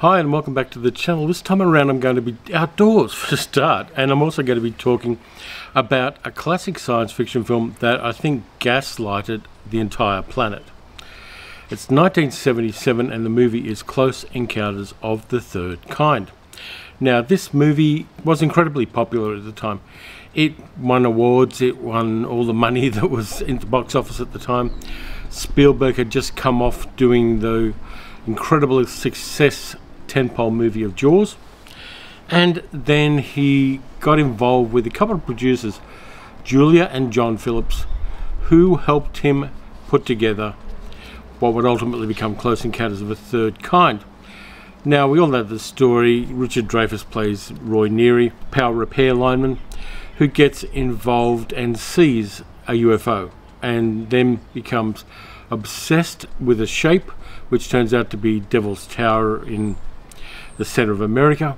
Hi and welcome back to the channel. This time around I'm going to be outdoors for a start and I'm also going to be talking about a classic science fiction film that I think gaslighted the entire planet. It's 1977 and the movie is Close Encounters of the Third Kind. Now this movie was incredibly popular at the time. It won awards, it won all the money that was in the box office at the time. Spielberg had just come off doing the incredible success tentpole movie of Jaws. And then he got involved with a couple of producers, Julia and John Phillips, who helped him put together what would ultimately become Close Encounters of a Third Kind. Now, we all know the story. Richard Dreyfuss plays Roy Neary, power repair lineman, who gets involved and sees a UFO and then becomes obsessed with a shape which turns out to be Devil's Tower in the center of America,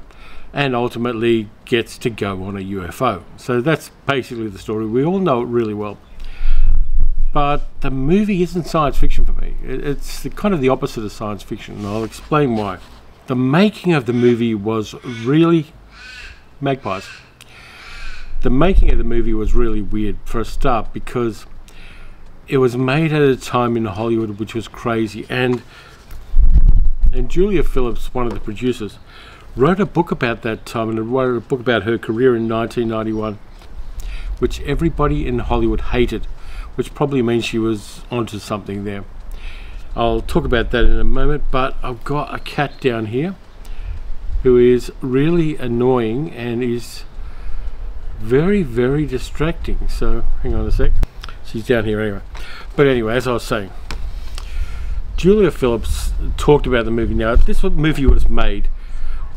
and ultimately gets to go on a UFO. So that's basically the story. We all know it really well. But the movie isn't science fiction for me. It's the, kind of the opposite of science fiction, and I'll explain why. The making of the movie was really magpies. The making of the movie was really weird for a start because it was made at a time in Hollywood which was crazy, and and Julia Phillips, one of the producers, wrote a book about that time and wrote a book about her career in 1991, which everybody in Hollywood hated, which probably means she was onto something there. I'll talk about that in a moment, but I've got a cat down here who is really annoying and is very, very distracting. So, hang on a sec. She's down here anyway. But anyway, as I was saying, Julia Phillips talked about the movie. Now, this movie was made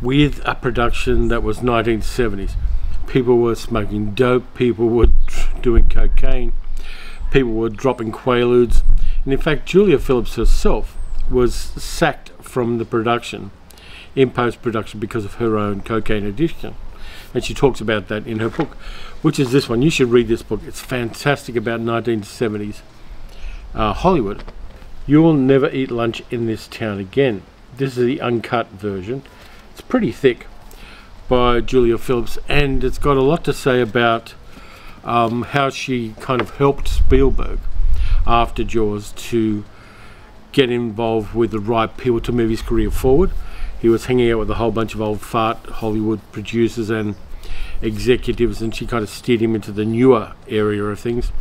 with a production that was 1970s. People were smoking dope, people were doing cocaine, people were dropping quaaludes. And in fact, Julia Phillips herself was sacked from the production in post production because of her own cocaine addiction. And she talks about that in her book, which is this one. You should read this book. It's fantastic about 1970s uh, Hollywood. You'll never eat lunch in this town again. This is the uncut version. It's pretty thick by Julia Phillips, and it's got a lot to say about um, how she kind of helped Spielberg after Jaws to get involved with the right people to move his career forward. He was hanging out with a whole bunch of old fart Hollywood producers and executives, and she kind of steered him into the newer area of things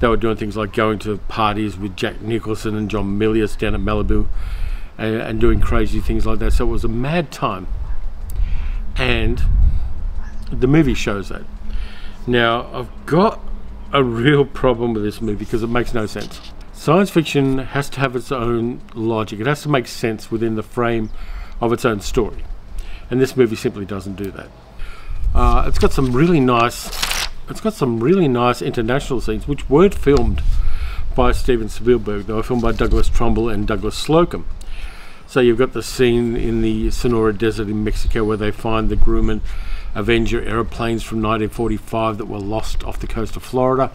they were doing things like going to parties with Jack Nicholson and John Milius down at Malibu and, and doing crazy things like that. So it was a mad time. And the movie shows that. Now, I've got a real problem with this movie because it makes no sense. Science fiction has to have its own logic, it has to make sense within the frame of its own story. And this movie simply doesn't do that. Uh, it's got some really nice it's got some really nice international scenes which weren't filmed by Steven Spielberg. They were filmed by Douglas Trumbull and Douglas Slocombe. So you've got the scene in the Sonora Desert in Mexico where they find the Grumman Avenger aeroplanes from 1945 that were lost off the coast of Florida.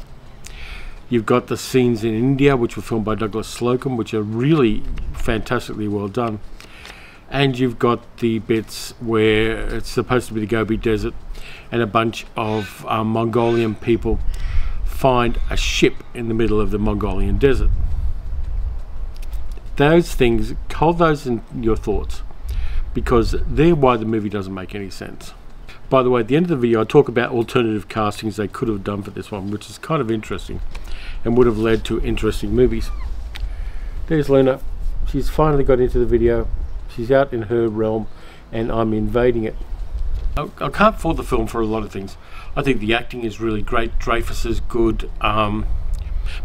You've got the scenes in India, which were filmed by Douglas Slocombe, which are really fantastically well done. And you've got the bits where it's supposed to be the Gobi Desert and a bunch of um, Mongolian people find a ship in the middle of the Mongolian desert. Those things, hold those in your thoughts because they're why the movie doesn't make any sense. By the way, at the end of the video, I talk about alternative castings they could have done for this one, which is kind of interesting and would have led to interesting movies. There's Luna. She's finally got into the video. She's out in her realm and I'm invading it. I, can't fault the film for a lot of things. I think the acting is really great. Dreyfuss is good. Um,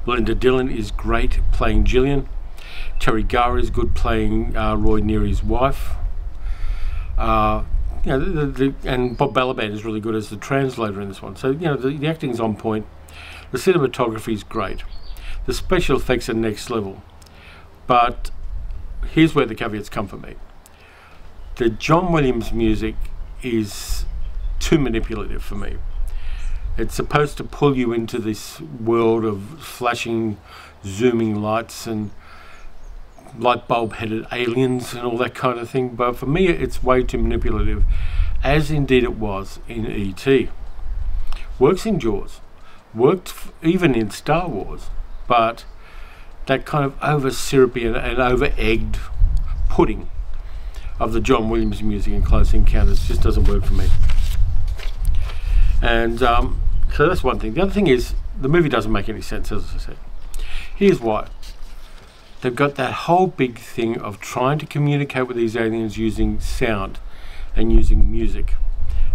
Melinda Dillon is great playing Gillian. Teri Garr is good playing uh, Roy Neary's wife. Uh, you know, the, the, and Bob Balaban is really good as the translator in this one. So, you know, the, the acting's on point. The cinematography is great. The special effects are next level. But here's where the caveats come for me. The John Williams music is too manipulative for me. It's supposed to pull you into this world of flashing, zooming lights and light bulb headed aliens and all that kind of thing. But for me, it's way too manipulative, as indeed it was in E.T. Works in Jaws, worked even in Star Wars, but that kind of over syrupy and, and over egged pudding of the John Williams music in Close Encounters just doesn't work for me. And um, so that's one thing. The other thing is the movie doesn't make any sense, as I said. Here's why. They've got that whole big thing of trying to communicate with these aliens using sound and using music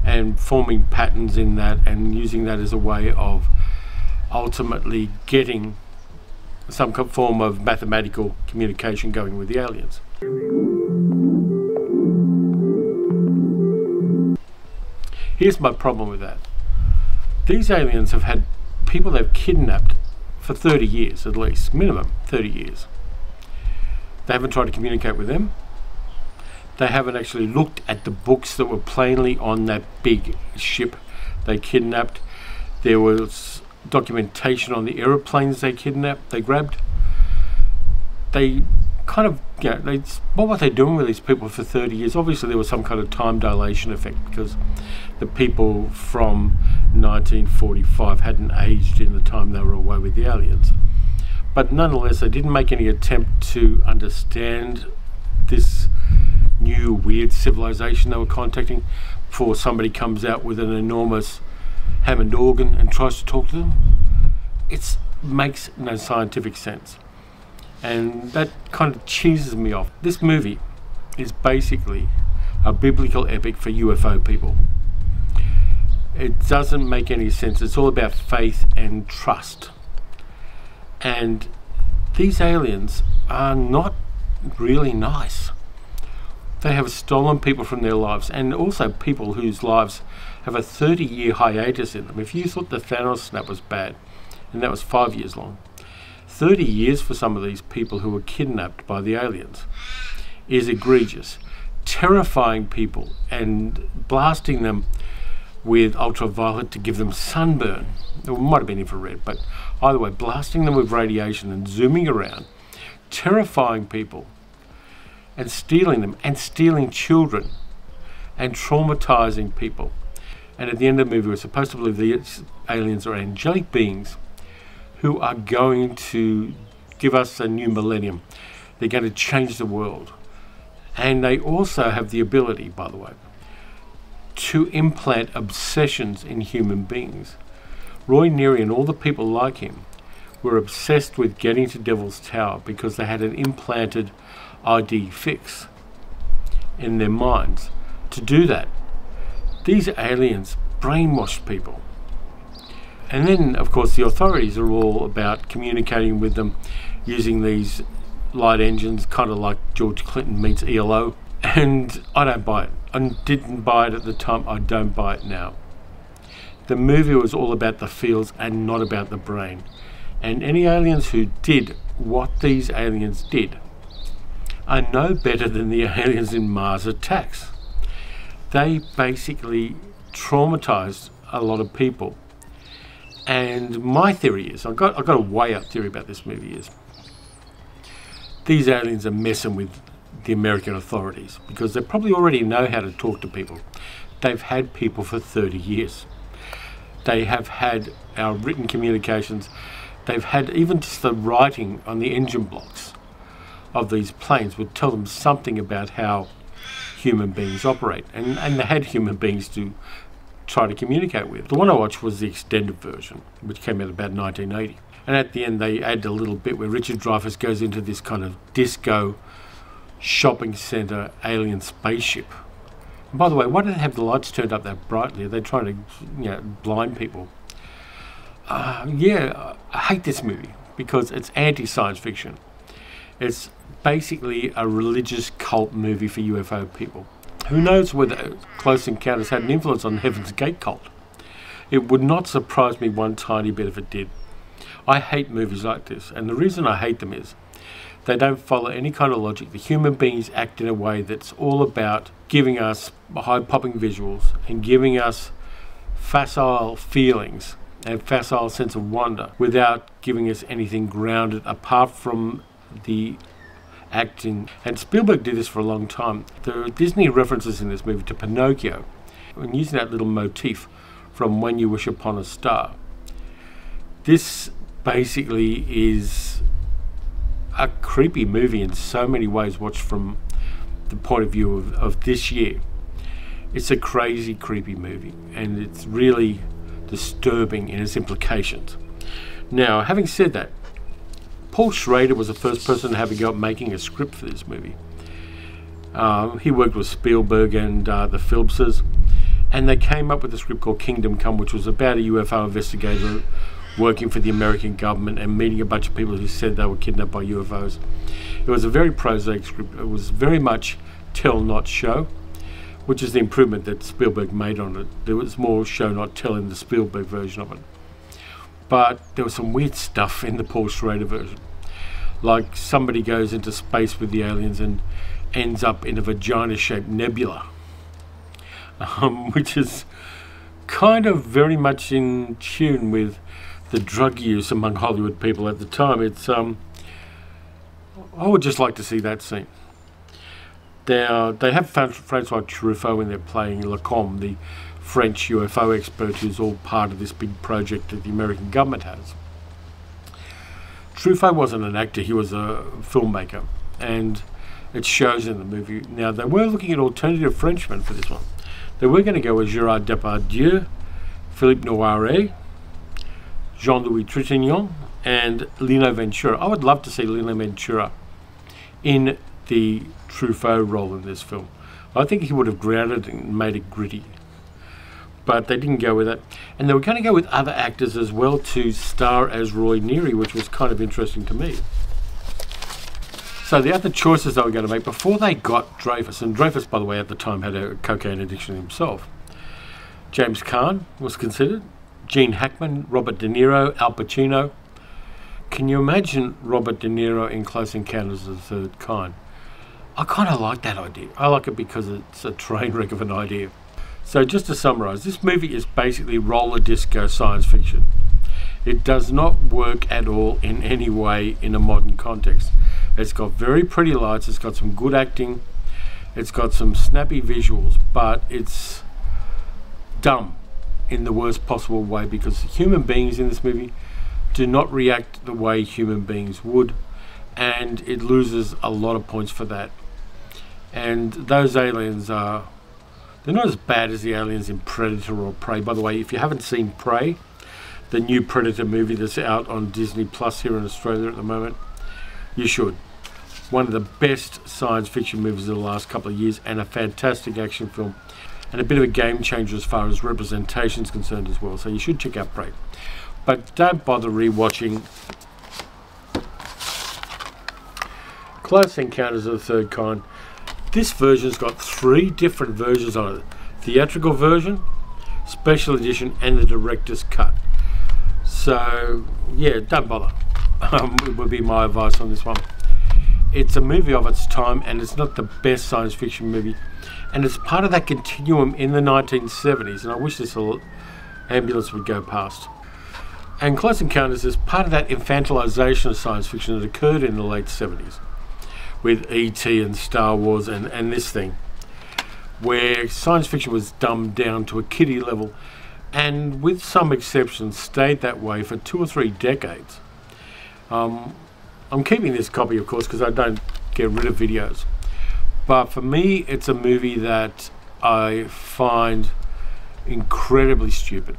and forming patterns in that and using that as a way of ultimately getting some form of mathematical communication going with the aliens. Here's my problem with that. These aliens have had people they've kidnapped for 30 years at least, minimum 30 years. They haven't tried to communicate with them. They haven't actually looked at the books that were plainly on that big ship they kidnapped. There was documentation on the aeroplanes they kidnapped, they grabbed. They kind of, you know, they, what were they doing with these people for 30 years? Obviously, there was some kind of time dilation effect because the people from 1945 hadn't aged in the time they were away with the aliens. But nonetheless, they didn't make any attempt to understand this new weird civilization they were contacting before somebody comes out with an enormous Hammond organ and tries to talk to them. It makes no scientific sense. And that kind of cheeses me off. This movie is basically a biblical epic for UFO people. It doesn't make any sense. It's all about faith and trust. And these aliens are not really nice. They have stolen people from their lives and also people whose lives have a 30 year hiatus in them. If you thought the Thanos snap was bad, and that was five years long, 30 years for some of these people who were kidnapped by the aliens is egregious. Terrifying people and blasting them with ultraviolet to give them sunburn. It might have been infrared, but either way, blasting them with radiation and zooming around, terrifying people and stealing them and stealing children and traumatizing people. And at the end of the movie, we're supposed to believe these aliens are angelic beings who are going to give us a new millennium. They're going to change the world. And they also have the ability, by the way, to implant obsessions in human beings. Roy Neary and all the people like him were obsessed with getting to Devil's Tower because they had an implanted idée fixe in their minds. To do that, these aliens brainwashed people. And then, of course, the authorities are all about communicating with them using these light engines, kind of like George Clinton meets ELO. And I don't buy it. I didn't buy it at the time. I don't buy it now. The movie was all about the feels and not about the brain. And any aliens who did what these aliens did are no better than the aliens in Mars Attacks. They basically traumatized a lot of people. And my theory is, I've got, I've got a way up theory about this movie is, these aliens are messing with the American authorities because they probably already know how to talk to people. They've had people for 30 years. They have had our written communications. They've had even just the writing on the engine blocks of these planes would tell them something about how human beings operate. And, and they had human beings to try to communicate with. The one I watched was the extended version, which came out about 1980. And at the end, they add a little bit where Richard Dreyfuss goes into this kind of disco shopping centre alien spaceship. And by the way, why do they have the lights turned up that brightly? Are they trying to, you know, blind people? Uh, yeah, I hate this movie because it's anti-science fiction. It's basically a religious cult movie for UFO people. Who knows whether Close Encounters had an influence on Heaven's Gate cult? It would not surprise me one tiny bit if it did. I hate movies like this, and the reason I hate them is they don't follow any kind of logic. The human beings act in a way that's all about giving us high popping visuals and giving us facile feelings and facile sense of wonder without giving us anything grounded apart from the acting. And Spielberg did this for a long time. There are Disney references in this movie to Pinocchio and using that little motif from When You Wish Upon a Star. This basically is a creepy movie in so many ways, watched from the point of view of, of this year. It's a crazy, creepy movie, and it's really disturbing in its implications. Now, having said that, Paul Schrader was the first person to have a go at making a script for this movie. Um, he worked with Spielberg and uh, the Phillipses, and they came up with a script called Kingdom Come, which was about a UFO investigator working for the American government and meeting a bunch of people who said they were kidnapped by UFOs. It was a very prosaic script. It was very much tell, not show, which is the improvement that Spielberg made on it. There was more show, not tell in the Spielberg version of it. But there was some weird stuff in the Paul Schrader version. Like somebody goes into space with the aliens and ends up in a vagina shaped nebula, um, which is kind of very much in tune with the drug use among Hollywood people at the time. It's um, I would just like to see that scene. Now, they have Francois Truffaut in there playing Lacombe, the French UFO expert who's all part of this big project that the American government has. Truffaut wasn't an actor, he was a filmmaker, and it shows in the movie. Now, they were looking at alternative Frenchmen for this one. They were going to go with Gerard Depardieu, Philippe Noiret, Jean-Louis Trintignant, and Lino Ventura. I would love to see Lino Ventura in the Truffaut role in this film. I think he would have grounded and made it gritty but they didn't go with it. And they were going to go with other actors as well to star as Roy Neary, which was kind of interesting to me. So the other choices they were going to make before they got Dreyfuss, and Dreyfuss, by the way, at the time had a cocaine addiction himself. James Caan was considered, Gene Hackman, Robert De Niro, Al Pacino. Can you imagine Robert De Niro in Close Encounters of the Third Kind? I kind of like that idea. I like it because it's a train wreck of an idea. So just to summarize, this movie is basically roller disco science fiction. It does not work at all in any way in a modern context. It's got very pretty lights, it's got some good acting, it's got some snappy visuals, but it's dumb in the worst possible way because human beings in this movie do not react the way human beings would, and it loses a lot of points for that. And those aliens are they're not as bad as the aliens in Predator or Prey. By the way, if you haven't seen Prey, the new Predator movie that's out on Disney Plus here in Australia at the moment, you should. One of the best science fiction movies of the last couple of years and a fantastic action film and a bit of a game changer as far as representation is concerned as well. So you should check out Prey. But don't bother rewatching Close Encounters of the Third Kind this version's got three different versions on it. Theatrical version, special edition, and the director's cut. So, yeah, don't bother. Um, it would be my advice on this one. It's a movie of its time, and it's not the best science fiction movie. And it's part of that continuum in the 1970s, and I wish this ambulance would go past. And Close Encounters is part of that infantilization of science fiction that occurred in the late 70s with E.T. and Star Wars and, and this thing, where science fiction was dumbed down to a kiddie level and, with some exceptions, stayed that way for two or three decades. Um, I'm keeping this copy, of course, because I don't get rid of videos. But for me, it's a movie that I find incredibly stupid.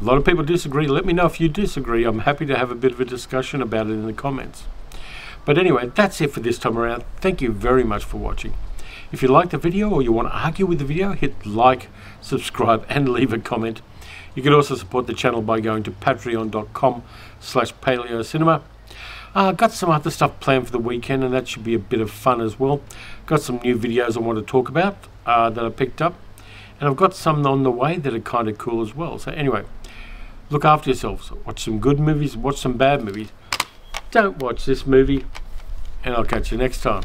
A lot of people disagree. Let me know if you disagree. I'm happy to have a bit of a discussion about it in the comments. But anyway, that's it for this time around. Thank you very much for watching. If you like the video or you want to argue with the video, hit like, subscribe and leave a comment. You can also support the channel by going to patreon.com slash paleocinema. Uh, got some other stuff planned for the weekend and that should be a bit of fun as well. Got some new videos I want to talk about uh, that I picked up. And I've got some on the way that are kind of cool as well. So anyway, look after yourselves. Watch some good movies, watch some bad movies don't watch this movie, and I'll catch you next time.